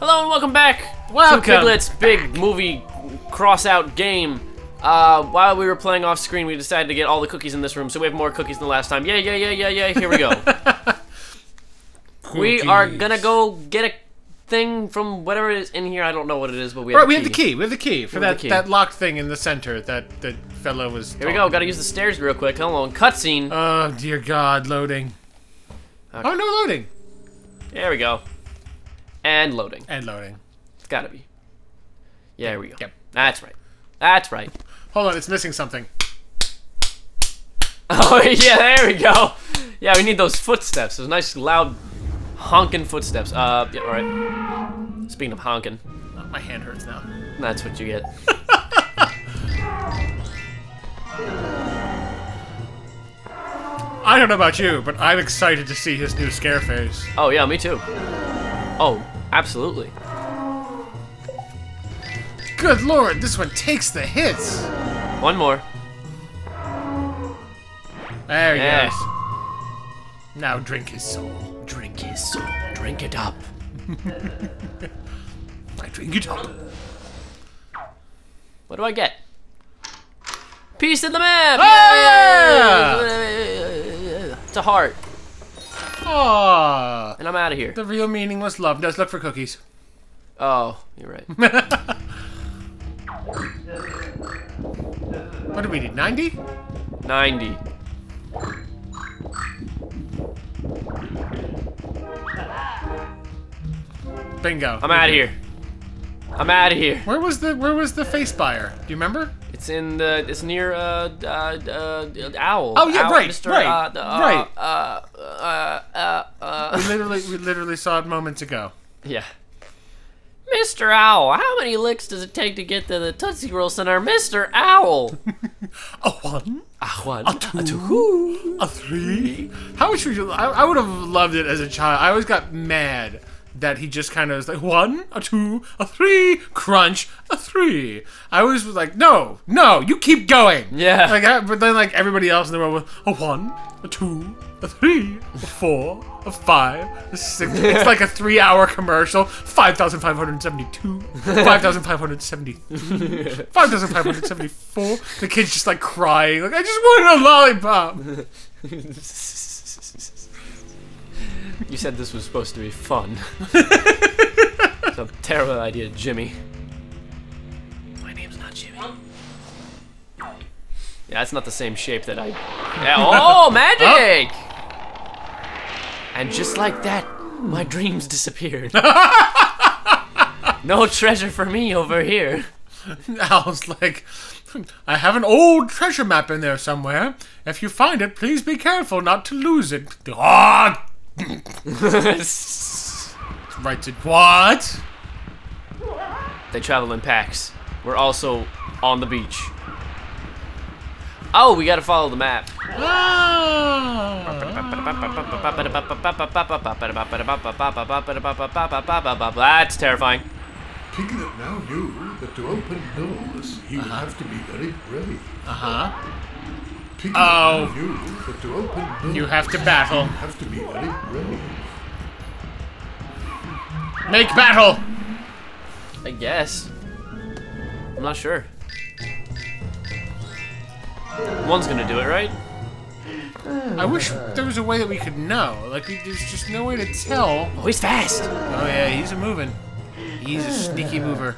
Hello and welcome back Welcome. to Piglet's big movie cross-out game. Uh, while we were playing off screen, we decided to get all the cookies in this room, so we have more cookies than the last time. Yeah, yeah, yeah, yeah, yeah. Here we go. we are gonna go get a thing from whatever is in here. I don't know what it is, but we have Right, the we key. have the key. We have the key for that key. that locked thing in the center that that fellow was. Here we go. Gotta use the stairs real quick. Hello, and cutscene. Oh dear God, loading. Okay. Oh no, loading There we go. And loading. and loading. It's gotta be. Yeah, here we go. Yep. That's right. That's right. Hold on, it's missing something. Oh yeah, there we go. Yeah, we need those footsteps. Those nice, loud, honking footsteps. Uh, yeah, all right. Speaking of honking, Oh, my hand hurts now. that's what you get. I don't know about you, but I'm excited to see his new scare face. Oh yeah, me too. Oh, absolutely. Good lord, this one takes the hits. One more. There he Yeah. goes. Now drink his soul. Drink his soul. Drink it up. I drink it up. What do I get? Peace in the map. Oh, It's a heart, Aww. and I'm out of here. The real meaningless love does look for cookies. Oh, you're right. What do we need? 90? 90. Bingo. I'm out of here. I'm out of here. Where was the Where was the face buyer? Do you remember? It's in the. It's near uh uh uh owl. Oh, yeah, Owl, right, Mr. right, uh, the, uh, right. Uh, uh, uh, uh, We literally we literally saw it moments ago. yeah. Mr. Owl, how many licks does it take to get to the Tootsie Roll Center, Mr. Owl? A one, Ah, one, a two, a three. How much would you? I, I would have loved it as a child. I always got mad that he just kind of was like one, a two, a three, crunch, a three. I always was like, no, no, you keep going. Yeah. Like, I, but then like everybody else in the world was a one, a two, a three, a four, a five, a six. It's like a three-hour commercial. Five thousand five hundred seventy-two, five thousand five hundred seventy-three, five thousand five hundred seventy-four. The kid's just like crying, like I just wanted a lollipop. You said this was supposed to be fun. it's a terrible idea, Jimmy. My name's not Jimmy. Yeah, that's not the same shape that I. Yeah, oh, magic! And just like that, my dreams disappeared. no treasure for me over here. I was like, I have an old treasure map in there somewhere. If you find it, please be careful not to lose it. Ah! Writes to What? They travel in packs. We're also on the beach. Oh, we gotta follow the map. That's terrifying. Piglet now knew that to open doors, he would have to be very brave. Uh huh. Piglet Oh. now knew to open doors, You have to battle. you have to be very brave. Make battle. I guess. I'm not sure. One's gonna do it, right? I wish there was a way that we could know. Like, there's just no way to tell. Oh, he's fast. Oh yeah, he's a moving. He's a sneaky mover.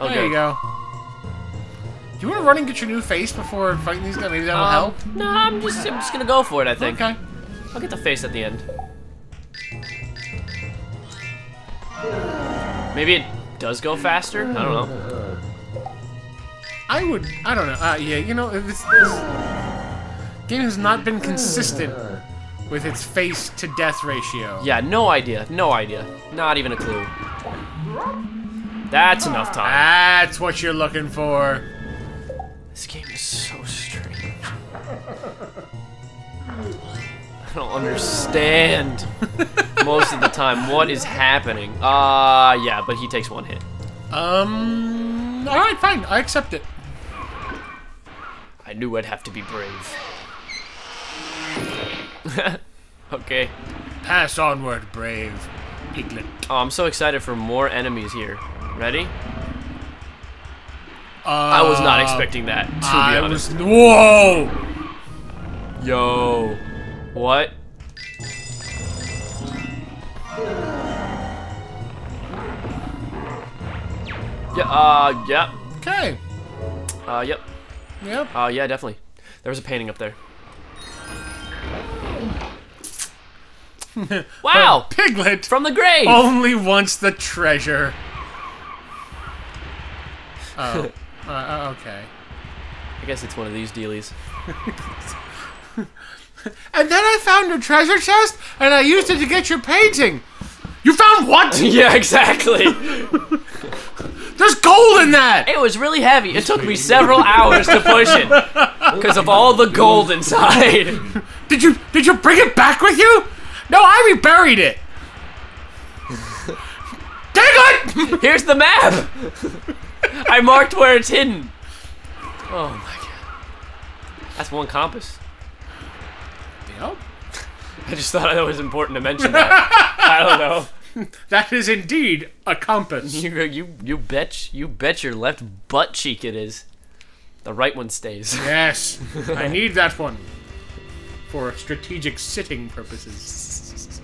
Okay. There you go. Do you want to run and get your new face before fighting these guys? Maybe that will Um, help. No, I'm just, I'm just gonna go for it. I think. Okay. I'll get the face at the end. Maybe it does go faster. I don't know. I would. I don't know. Uh, yeah, you know, this, this game has not been consistent with its face to death ratio. Yeah, no idea. No idea. Not even a clue. That's enough time. That's what you're looking for. This game is so strange. I don't understand most of the time what is happening. Uh, yeah, but he takes one hit. Um. All right, fine. I accept it. I knew I'd have to be brave. okay. Pass onward, brave. Piglet. Oh, I'm so excited for more enemies here. Ready? Uh, I was not expecting that, to be honest. was. Whoa! Yo. What? Yeah, uh, yeah. Okay. Uh, yep. Yep. Uh, yeah, definitely. There was a painting up there. wow! Piglet From the grave! only wants the treasure. Oh. uh, uh, okay. I guess it's one of these dealies. And then I found your treasure chest, and I used it to get your painting. You found what? yeah, exactly! There's gold in that. It was really heavy. It took me several hours to push it because of all the gold inside. Did you did you bring it back with you? No, I reburied it. Piglet! Here's the map. I marked where it's hidden. Oh my god. That's one compass. Yep. I just thought it was important to mention that. I don't know. That is indeed a compass. You you you bet you bet your left butt cheek it is. The right one stays. Yes, I need that one for strategic sitting purposes.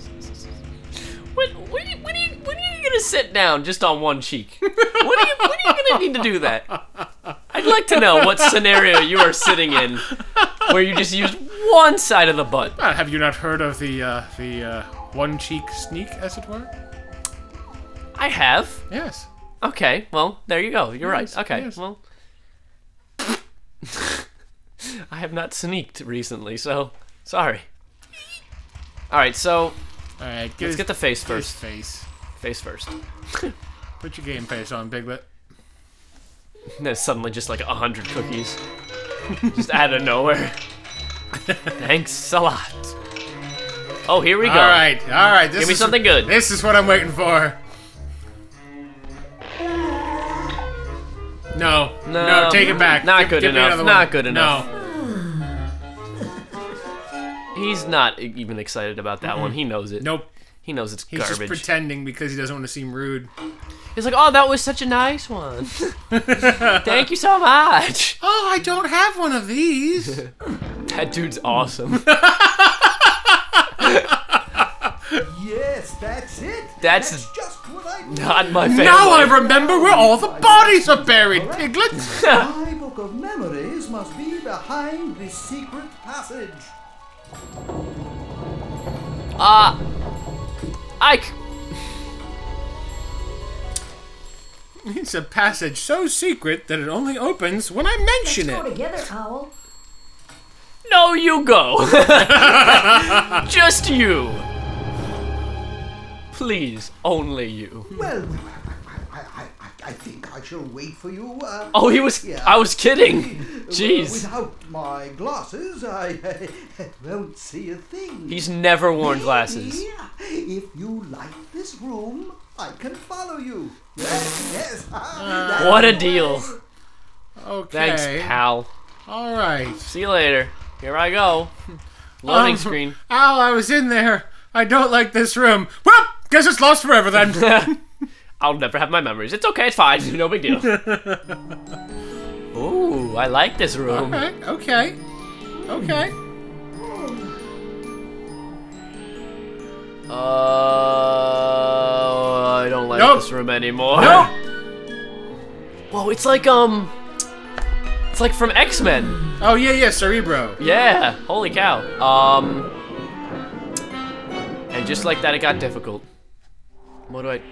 When when, when, are you, when are you gonna sit down just on one cheek? When are you when are you need to do that? I'd like to know what scenario you are sitting in where you just use one side of the butt. Uh, have you not heard of the uh, the uh, one cheek sneak, as it were? I have. Yes. Okay, well, there you go. You're Yes, right. Okay, yes. well. I have not sneaked recently, so sorry. Alright, so All right. Get let's his, get the face first. face. Face first. Put your game face on, Piglet. And then suddenly just like a hundred cookies. just out of nowhere. Thanks a lot. Oh, here we go. All right. All right. This Give me is- something good. This is what I'm waiting for. No. No. No. Take it back. Not Give- good give enough, not good enough. No. He's not even excited about that one. He knows it. Nope. He knows it's He's just pretending because he doesn't want to seem rude. He's like, oh, that was such a nice one. Thank you so much. Oh, I don't have one of these. That dude's awesome. Yes, that's it. That's just what I Not my family. now I remember where all the bodies are buried, Piglet. My book of memories must be behind the secret passage. Uh, I. It's a passage so secret that it only opens when I mention Go it. together, Owl. No, you go. Just you. Please, only you. Well, I, I, I, I think I shall wait for you. Uh, Oh, he was. Yeah. I was kidding. Jeez. Without my glasses, I won't see a thing. He's never worn glasses. Yeah, If you like this room, I can follow you. Yes, yes. that's What a the deal. Okay. Thanks, pal. All right. See you later. Here I go. Loading Um, screen. Al, I was in there. I don't like this room. Well, guess it's lost forever then. I'll never have my memories. It's okay. It's fine. No big deal. Ooh, I like this room. okay. Okay. Okay. Uh, I don't like Nope. this room anymore. Nope. Whoa, it's like um, it's like from X Men. Oh yeah, yeah, Cerebro. Yeah. Holy cow. Um, and just like that, it got difficult. What do I,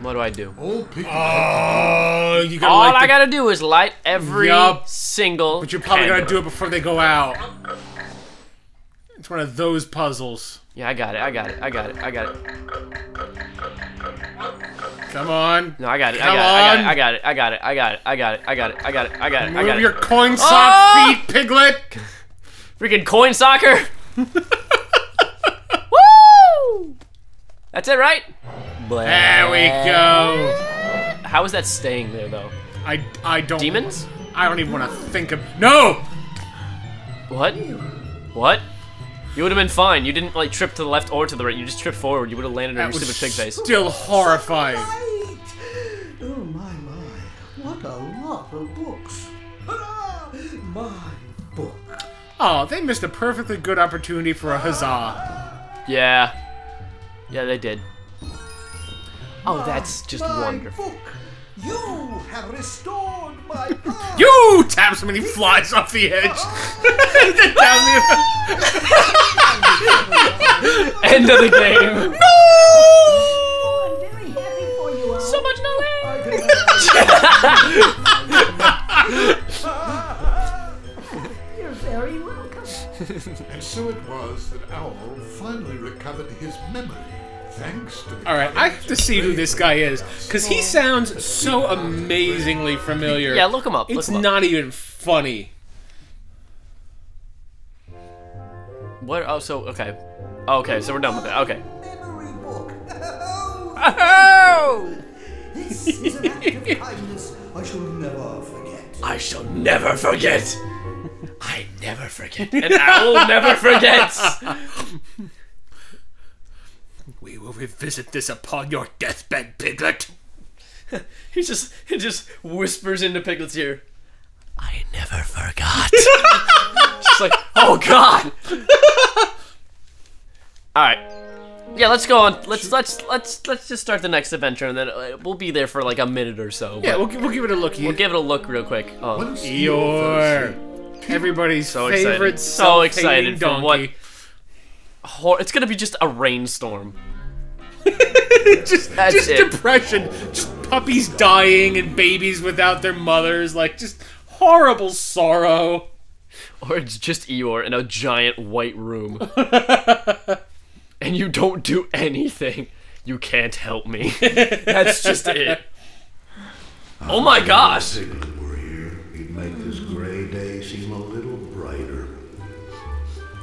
what do I do? Oh. Oh, you gotta All I gotta do is light every Yup. single. But you're probably gonna do it before they go out. It's one of those puzzles. Yeah, I got it. I got it. I got it. I got it. Come on. No, I got it. I Come got it. on. I got it. I got it. I got it. I got it. I got it. I got it. I got it. I Move got your coin sock Ah! feet, Piglet. Freaking coin soccer. Woo! That's it, right? There we go. How is that staying there, though? I I don't. Demons? I don't even want to think of. No. What? What? You would have been fine. You didn't like trip to the left or to the right. You just tripped forward. You would have landed on your stupid pig face. still horrifying. Oh, they missed a perfectly good opportunity for a huzzah. Yeah. Yeah, they did. Oh, that's just my wonderful. Book. You have restored my power. You taps him and he flies off the edge. Down the- End of the game. I'm very happy for you all. so much knowledge. And so it was that Owl finally recovered his memory, thanks to the All right, I have to see who this guy is because he sounds so amazingly familiar. Yeah, look him up. Look It's him up. not even funny. What? Oh, so okay. Oh, okay, so we're done with it. Okay. memory book. Oh. oh! this is an act of kindness I shall never forget. I shall never forget. I never forget. And Owl never forgets. We will revisit this upon your deathbed, Piglet. He just he just whispers into Piglet's ear. I never forgot. She's like, oh god. All right. Yeah, let's go on. Let's let's let's let's just start the next adventure, and then uh, we'll be there for like a minute or so. Yeah, we'll, we'll give it a look. we'll give it a look real quick. Oh, Once Eeyore. Eeyore fell asleep, Everybody's So excited. favorite So self-hating excited for what- hor- it's gonna be just a rainstorm. just That's just it. depression. Just puppies dying and babies without their mothers. Like, just horrible sorrow. Or it's just Eeyore in a giant white room. and you don't do anything. You can't help me. That's just it. Oh my gosh!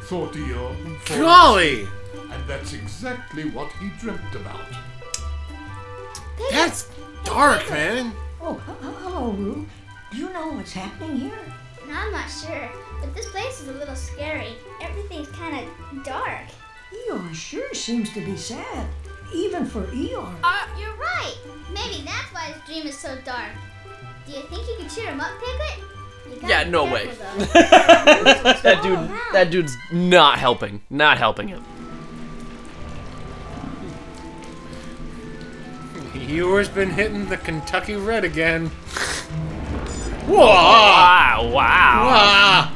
Thought Eeyore. for- Golly, And that's exactly what he dreamt about. that's dark, man. Oh, h- h- hello, Roo. Do you know what's happening here? No, I'm not sure, but this place is a little scary. Everything's kind of dark. Eeyore sure seems to be sad, even for Eeyore. Uh, you're right. Maybe that's why his dream is so dark. Do you think you can cheer him up, Piglet? You gotta Yeah, no way. That dude, that dude's not helping. Not helping him. Eeyore's been hitting the Kentucky Red again. Whoa! Wow, wow. Ah!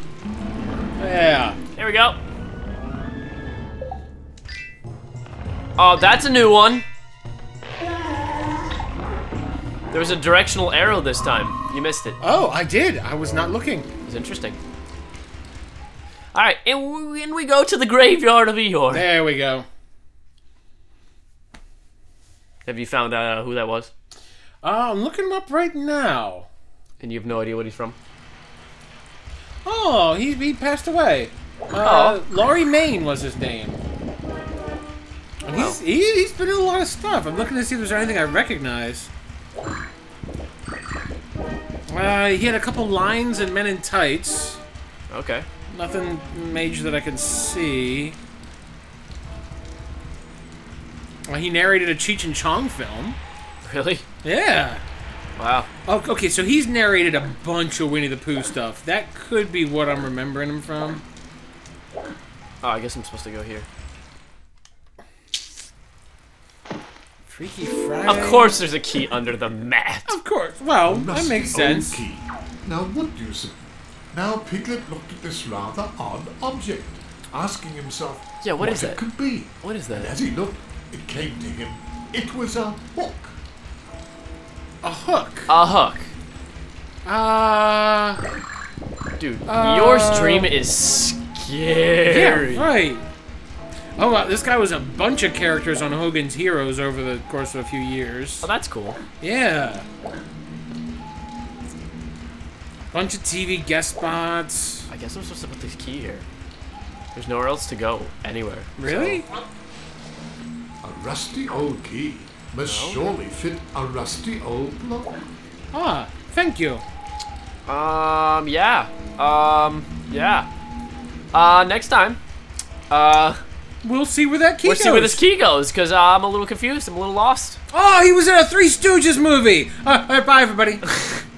Yeah. Here we go. Oh, that's a new one. There was a directional arrow this time. You missed it. Oh, I did. I was not looking. It was interesting. Alright, and we, and we go to the graveyard of Eeyore. There we go. Have you found out uh, who that was? Uh, I'm looking him up right now. And you have no idea what he's from? Oh, he, he passed away. Uh, Oh. Laurie Main was his name. And he's, he, he's been in a lot of stuff. I'm looking to see if there's anything I recognize. Uh, he had a couple lines in Men in Tights. Okay. Nothing major that I can see. Uh, he narrated a Cheech and Chong film. Really? Yeah. Wow. Oh, okay, so he's narrated a bunch of Winnie the Pooh stuff. That could be what I'm remembering him from. Oh, I guess I'm supposed to go here. Freaky Friday. Of course there's a key under the mat. Of course. Well, that Rusty makes sense. Key. Now, what do you suppose? Now, Piglet looked at this rather odd object, asking himself Yeah, what what is it that? could be. What is And that? as he looked, it came to him. It was a hook. A hook. A hook. Uh. Dude, Uh, Eeyore's dream is scary. Yeah, right. Oh, wow, this guy was a bunch of characters on Hogan's Heroes over the course of a few years. Oh, that's cool. Yeah. Bunch of TV guest spots. I guess I'm supposed to put this key here. There's nowhere else to go. Anywhere. Really? A rusty old key must surely fit a rusty old lock. Ah, thank you. Um, yeah. Um, yeah. Uh, next time. Uh, We'll see where that key let's goes. We'll see where this key goes, because uh, I'm a little confused. I'm a little lost. Oh, he was in a Three Stooges movie. Uh, all right, bye, everybody.